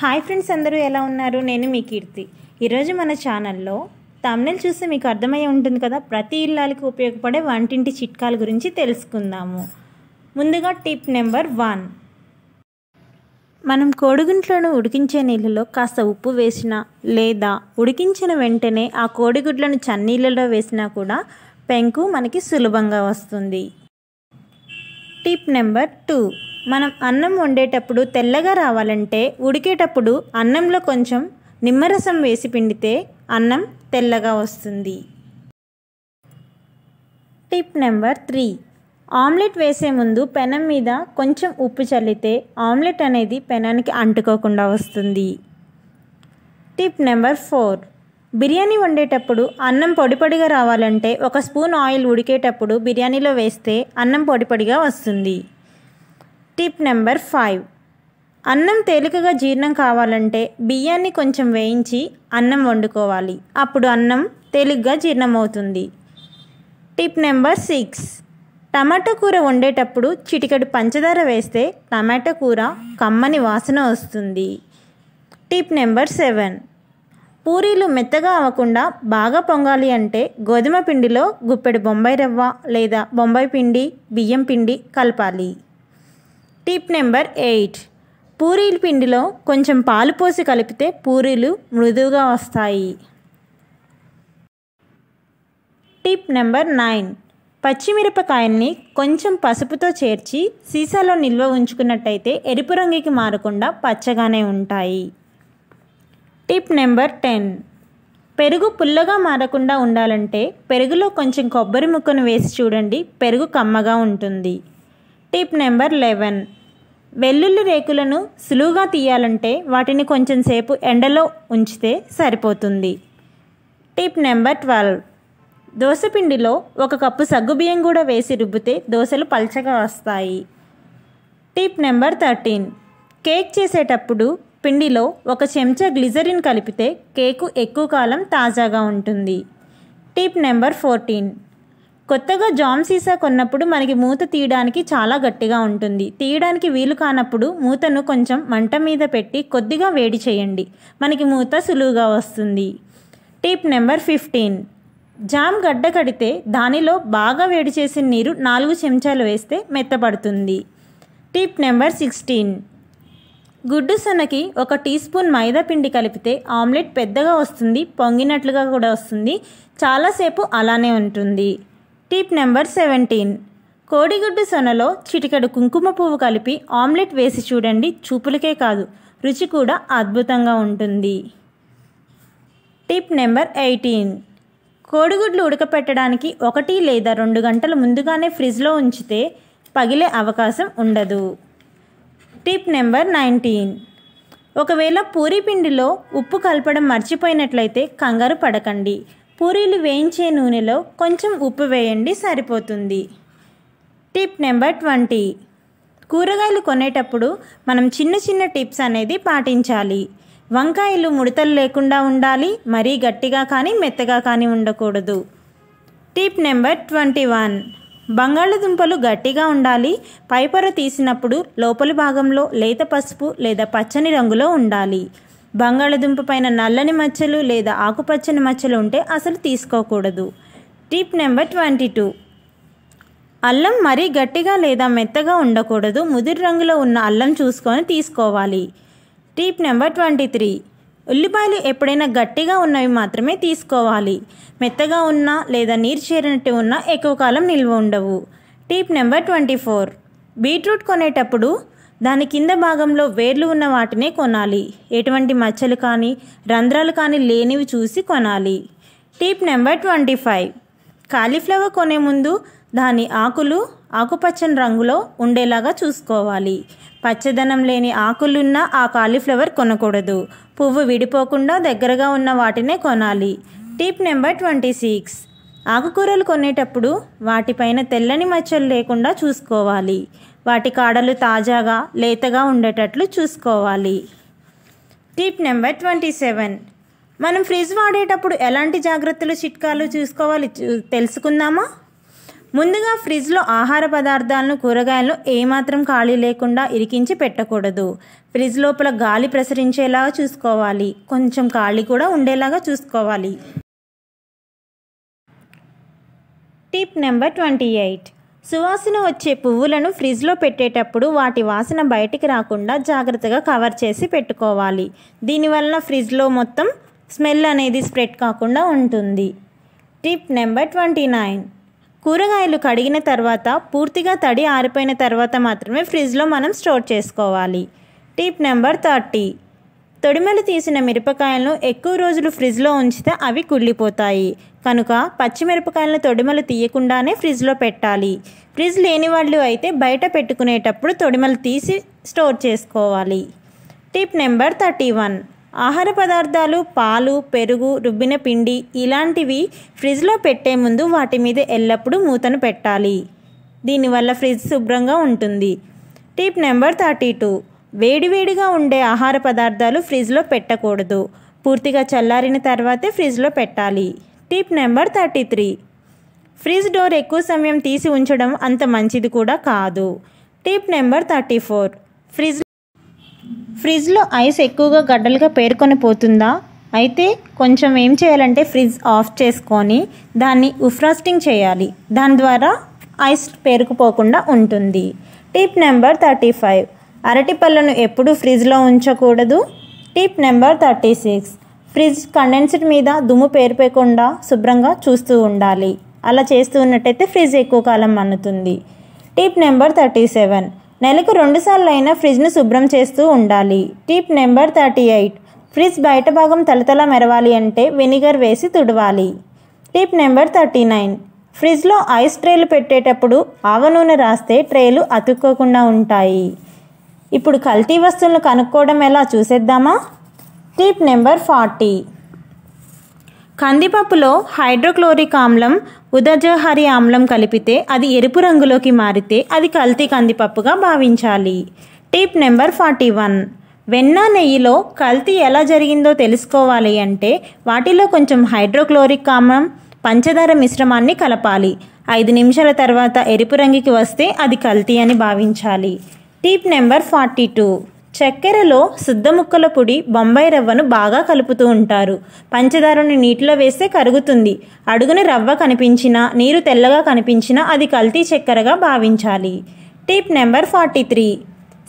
Hi friends అందరూ ఎలా ఉన్నారు? నేను మీ కీర్తి. ఈరోజు మన ఛానల్లో తమిళ చూస్తే మీకు అర్థమయ్యే ఉంటుంది కదా ప్రతి ఇల్లాలకి ఉపయోగపడే వంటింటి చిట్కాల గురించి తెలుసుకుందాము. ముందుగా టిప్ నెంబర్ వన్ మనం కోడిగుడ్లను ఉడికించే నీళ్ళలో కాస్త ఉప్పు వేసినా లేదా ఉడికించిన వెంటనే ఆ కోడిగుడ్లను చన్నీళ్ళలో వేసినా కూడా పెంకు మనకి సులభంగా వస్తుంది. Tip number two. మనం అన్నం వండేటప్పుడు తెల్లగా రావాలంటే ఉడికేటప్పుడు అన్నంలో కొంచెం నిమ్మరసం వేసి పిండితే అన్నం తెల్లగా వస్తుంది. Tip number three. ఆమ్లెట్ వేసే ముందు పెనం మీద కొంచెం ఉప్పు చల్లితే ఆమ్లెట్ అనేది పెనానికి అంటుకోకుండా వస్తుంది. Tip number four. బిర్యానీ వండేటప్పుడు అన్నం పొడిపొడిగా రావాలంటే ఒక స్పూన్ ఆయిల్ ఉడికేటప్పుడు బిర్యానీలో వేస్తే అన్నం పొడిపొడిగా వస్తుంది. Tip number five. అన్నం తేలికగా జీర్ణం కావాలంటే బియ్యాన్ని కొంచెం వేయించి అన్నం వండుకోవాలి. అప్పుడు అన్నం తేలిగ్గా జీర్ణమవుతుంది. Tip number six. టమాటో కూర వండేటప్పుడు చిటికెడు పంచదార వేస్తే టమాటో కూర కమ్మని వాసన వస్తుంది. Tip number seven. పూరీలు మెత్తగా అవ్వకుండా బాగా పొంగాలి అంటే గోధుమ పిండిలో గుప్పెడు బొంబాయి రవ్వ లేదా బొంబాయి పిండి బియ్యం పిండి కలపాలి. Tip number eight. పూరీల పిండిలో కొంచెం పాలు పోసి కలిపితే పూరీలు మృదువుగా వస్తాయి. Tip number nine. పచ్చిమిరపకాయల్ని కొంచెం పసుపుతో చేర్చి సీసాలో నిల్వ ఉంచుకున్నట్టయితే ఎరుపు రంగుకి మారకుండా పచ్చగానే ఉంటాయి. Tip number ten. పెరుగు పుల్లగా మారకుండా ఉండాలంటే పెరుగులో కొంచెం కొబ్బరి ముక్కను వేసి చూడండి పెరుగు కమ్మగా ఉంటుంది. Tip number eleven. వెల్లుల్లి రేకులను సులువుగా తీయాలంటే వాటిని కొంచెం సేపు ఎండలో ఉంచితే సరిపోతుంది. Tip number twelve. దోశపిండిలో ఒక కప్పు సగ్గుబియ్యం కూడా వేసి రుబ్బితే దోశలు పల్చగా వస్తాయి. Tip number thirteen. కేక్ చేసేటప్పుడు పిండిలో ఒక చెంచా గ్లిజరిన్ కలిపితే కేకు ఎక్కువ కాలం తాజాగా ఉంటుంది. Tip number fourteen. కొత్తగా జామ్ సీసా కొన్నప్పుడు మనకి మూత తీయడానికి చాలా గట్టిగా ఉంటుంది. తీయడానికి వీలు కానప్పుడు మూతను కొంచెం మంట మీద పెట్టి కొద్దిగా వేడి చేయండి. మనకి మూత సులువుగా వస్తుంది. Tip number fifteen. జామ్ గడ్డ కడితే దానిలో బాగా వేడి చేసిన నీరు నాలుగు చెంచాలు వేస్తే మెత్తపడుతుంది టిప్ నెంబర్ సిక్స్టీన్. గుడ్డు సొనకి ఒక టీ స్పూన్ మైదా పిండి కలిపితే ఆమ్లెట్ పెద్దగా వస్తుంది పొంగినట్లుగా కూడా వస్తుంది. చాలాసేపు అలానే ఉంటుంది. Tip number seventeen. కోడిగుడ్డు సొనలో చిటికెడు కుంకుమ పువ్వు కలిపి ఆమ్లెట్ వేసి చూడండి. చూపులకే కాదు రుచి కూడా అద్భుతంగా ఉంటుంది. Tip number eighteen. కోడిగుడ్లు ఉడకపెట్టడానికి ఒకటి లేదా రెండు గంటలు ముందుగానే ఫ్రిడ్జ్లో ఉంచితే పగిలే అవకాశం ఉండదు. Tip number nineteen. ఒకవేళ పూరి పిండిలో ఉప్పు కలపడం మర్చిపోయినట్లయితే కంగారు పడకండి. పూరీలు వేయించే నూనెలో కొంచెం ఉప్పు వేయండి సరిపోతుంది. Tip number twenty. కూరగాయలు కొనేటప్పుడు మనం చిన్న చిన్న టిప్స్ అనేది పాటించాలి. వంకాయలు ముడతలు లేకుండా ఉండాలి మరీ గట్టిగా కానీ మెత్తగా కానీ ఉండకూడదు. Tip number twenty one. బంగాళదుంపలు గట్టిగా ఉండాలి. పైపొర తీసినప్పుడు లోపలి భాగంలో లేత పసుపు లేదా పచ్చని రంగులో ఉండాలి. బంగాళదుంప పైన నల్లని మచ్చలు లేదా ఆకుపచ్చని మచ్చలు ఉంటే అసలు తీసుకోకూడదు. Tip number twenty two. అల్లం మరీ గట్టిగా లేదా మెత్తగా ఉండకూడదు. ముదిరి రంగులో ఉన్న అల్లం చూసుకొని తీసుకోవాలి. Tip number twenty three. ఉల్లిపాయలు ఎప్పుడైనా గట్టిగా ఉన్నవి మాత్రమే తీసుకోవాలి. మెత్తగా ఉన్నా లేదా నీరు చేరినట్టు ఉన్నా ఎక్కువ కాలం నిల్వ ఉండవు. Tip number twenty four. Beetroot కొనేటప్పుడు దాని కింద భాగంలో వేర్లు ఉన్న వాటినే కొనాలి. ఎటువంటి మచ్చలు కానీ రంధ్రాలు కానీ లేనివి చూసి కొనాలి. Tip number twenty five. Cauliflower కొనే ముందు దాని ఆకులు ఆకుపచ్చని రంగులో ఉండేలాగా చూసుకోవాలి. పచ్చదనం లేని ఆకులున్న ఆ కాలీఫ్లవర్ కొనకూడదు. పువ్వు విడిపోకుండా దగ్గరగా ఉన్న వాటినే కొనాలి. Tip number twenty six. ఆకుకూరలు కొనేటప్పుడు వాటిపైన తెల్లని మచ్చలు లేకుండా చూసుకోవాలి. వాటి కాడలు తాజాగా లేతగా ఉండేటట్లు చూసుకోవాలి. Tip number twenty seven. మనం ఫ్రిడ్జ్ వాడేటప్పుడు ఎలాంటి జాగ్రత్తలు చిట్కాలు చూసుకోవాలి చూ- తెలుసుకుందామా? ముందుగా ఫ్రిడ్జ్లో ఆహార పదార్థాలను కూరగాయలను ఏమాత్రం ఖాళీ లేకుండా ఇరికించి పెట్టకూడదు. ఫ్రిడ్జ్ లోపల గాలి ప్రసరించేలాగా చూసుకోవాలి. కొంచెం ఖాళీ కూడా ఉండేలాగా చూసుకోవాలి. Tip number twenty eight. సువాసన వచ్చే పువ్వులను ఫ్రిడ్జ్లో పెట్టేటప్పుడు వాటి వాసన బయటికి రాకుండా జాగ్రత్తగా కవర్ చేసి పెట్టుకోవాలి. దీనివల్ల ఫ్రిడ్జ్లో మొత్తం స్మెల్ అనేది స్ప్రెడ్ కాకుండా ఉంటుంది. Tip number twenty nine. కూరగాయలు కడిగిన తర్వాత పూర్తిగా తడి ఆరిపోయిన తర్వాత మాత్రమే ఫ్రిడ్జ్లో మనం స్టోర్ చేసుకోవాలి. Tip number thirty. తొడిమలు తీసిన మిరపకాయలను ఎక్కువ రోజులు ఫ్రిడ్జ్లో ఉంచితే అవి కుళ్ళిపోతాయి. కనుక పచ్చిమిరపకాయలను తొడిమలు తీయకుండానే ఫ్రిడ్జ్లో పెట్టాలి. ఫ్రిడ్జ్ లేని వాళ్ళు అయితే బయట పెట్టుకునేటప్పుడు తొడిమలు తీసి స్టోర్ చేసుకోవాలి. Tip number thirty one. ఆహార పదార్థాలు పాలు పెరుగు రుబ్బిన పిండి ఇలాంటివి ఫ్రిడ్జ్లో పెట్టే ముందు వాటి మీద ఎల్లప్పుడూ మూతను పెట్టాలి. దీనివల్ల ఫ్రిడ్జ్ శుభ్రంగా ఉంటుంది. Tip number thirty two. వేడివేడిగా ఉండే ఆహార పదార్థాలు ఫ్రిడ్జ్లో పెట్టకూడదు. పూర్తిగా చల్లారిన తర్వాతే ఫ్రిడ్జ్లో పెట్టాలి. Tip number thirty three. Fridge door ఎక్కువ సమయం తీసి ఉంచడం అంత మంచిది కూడా కాదు. Tip number thirty four. Fridge ఫ్రిడ్జ్లో ఐస్ ఎక్కువగా గడ్డలుగా పేర్కొని పోతుందా? అయితే కొంచెం ఏం చేయాలంటే ఫ్రిడ్జ్ ఆఫ్ చేసుకొని దాన్ని ఉఫ్రాస్టింగ్ చేయాలి. దాని ద్వారా ఐస్ పేరుకుపోకుండా ఉంటుంది. Tip number thirty five. అరటి పళ్ళను ఎప్పుడూ ఫ్రిడ్జ్లో ఉంచకూడదు. Tip number thirty six. Fridge condenser మీద దుమ్ము పేరుపోకుండా శుభ్రంగా చూస్తూ ఉండాలి. అలా చేస్తూ ఉన్నట్టయితే ఫ్రిడ్జ్ ఎక్కువ కాలం మన్నుతుంది. Tip number thirty seven. నెలకు రెండుసార్లు అయినా ఫ్రిడ్జ్ను శుభ్రం చేస్తూ ఉండాలి. Tip number thirty eight. Fridge బయట భాగం తలతల మెరవాలి అంటే వెనిగర్ వేసి తుడవాలి. Tip number thirty nine. ఫ్రిడ్జ్లో ఐస్ ట్రేలు పెట్టేటప్పుడు ఆవ నూనె రాస్తే ట్రేలు అతుక్కోకుండా ఉంటాయి. ఇప్పుడు కల్తీ వస్తువులను కనుక్కోవడం ఎలా చూసేద్దామా? Tip number forty. కందిపప్పులో హైడ్రోక్లోరిక్ ఆమ్లం ఉదజహరి ఆమ్లం కలిపితే అది ఎరుపు రంగులోకి మారితే అది కల్తీ కందిపప్పుగా భావించాలి. Tip number forty one. వెన్న నెయ్యిలో కల్తీ ఎలా జరిగిందో తెలుసుకోవాలి అంటే వాటిలో కొంచెం హైడ్రోక్లోరిక్ ఆమ్లం పంచదార మిశ్రమాన్ని కలపాలి. ఐదు నిమిషాల తర్వాత ఎరుపు రంగుకి వస్తే అది కల్తీ అని భావించాలి. Tip number forty two. చక్కెరలో శుద్ధ ముక్కల పొడి బొంబాయి రవ్వను బాగా కలుపుతూ ఉంటారు. పంచదారను నీటిలో వేస్తే కరుగుతుంది. అడుగున రవ్వ కనిపించినా నీరు తెల్లగా కనిపించినా అది కల్తీ చక్కెరగా భావించాలి. Tip number forty three.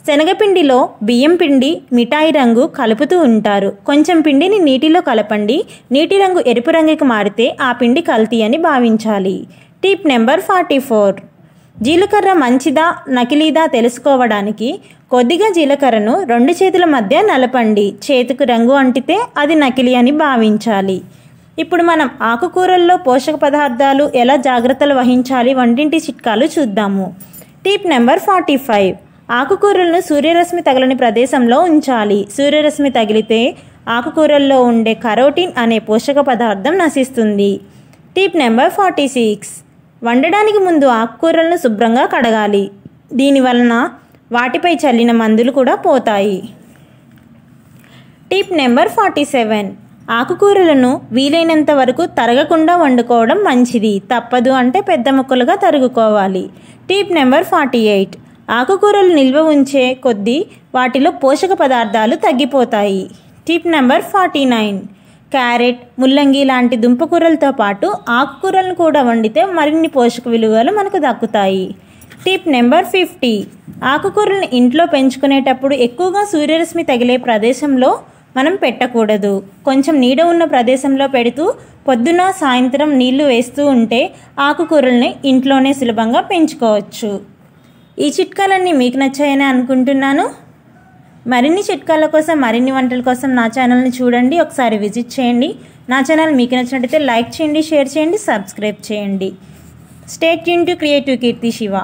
శనగపిండిలో బియ్యం పిండి మిఠాయి రంగు కలుపుతూ ఉంటారు. కొంచెం పిండిని నీటిలో కలపండి. నీటి రంగు ఎరుపు రంగుకి మారితే ఆ పిండి కల్తీ అని భావించాలి. Tip number forty four. జీలకర్ర మంచిదా నకిలీదా తెలుసుకోవడానికి కొద్దిగా జీలకర్రను రెండు చేతుల మధ్య నలపండి. చేతికి రంగు అంటితే అది నకిలీ అని భావించాలి. ఇప్పుడు మనం ఆకుకూరల్లో పోషక పదార్థాలు ఎలా జాగ్రత్తలు వహించాలి వంటింటి చిట్కాలు చూద్దాము. Tip number forty five. ఆకుకూరలను సూర్యరశ్మి తగలని ప్రదేశంలో ఉంచాలి. సూర్యరశ్మి తగిలితే ఆకుకూరల్లో ఉండే కరోటిన్ అనే పోషక పదార్థం నశిస్తుంది. Tip number forty six. వండడానికి ముందు ఆకుకూరలను శుభ్రంగా కడగాలి. దీని వలన వాటిపై చల్లిన మందులు కూడా పోతాయి. Tip number forty seven. ఆకుకూరలను వీలైనంత వరకు తరగకుండా వండుకోవడం మంచిది. తప్పదు అంటే పెద్ద ముక్కలుగా తరుగుకోవాలి టిప్ నెంబర్ ఫార్టీ ఎయిట్. ఆకుకూరలు నిల్వ ఉంచే కొద్దీ వాటిలో పోషక పదార్థాలు తగ్గిపోతాయి. Tip number forty nine. Carrot ముల్లంగి లాంటి దుంపకూరలతో పాటు ఆకుకూరలను కూడా వండితే మరిన్ని పోషక విలువలు మనకు దక్కుతాయి. Tip number fifty. ఆకుకూరలను ఇంట్లో పెంచుకునేటప్పుడు ఎక్కువగా సూర్యరశ్మి తగిలే ప్రదేశంలో మనం పెట్టకూడదు. కొంచెం నీడ ఉన్న ప్రదేశంలో పెడుతూ పొద్దున సాయంత్రం నీళ్ళు వేస్తూ ఉంటే ఆకుకూరల్ని ఇంట్లోనే సులభంగా పెంచుకోవచ్చు. ఈ చిట్కాలన్నీ మీకు నచ్చాయని అనుకుంటున్నాను. మరిన్ని చిట్కాల కోసం మరిన్ని వంటల కోసం నా ఛానల్ని చూడండి. ఒకసారి విజిట్ చేయండి. నా ఛానల్ మీకు నచ్చినట్టయితే లైక్ చేయండి షేర్ చేయండి సబ్స్క్రైబ్ చేయండి. State Yoon to creative Keerthi Shiva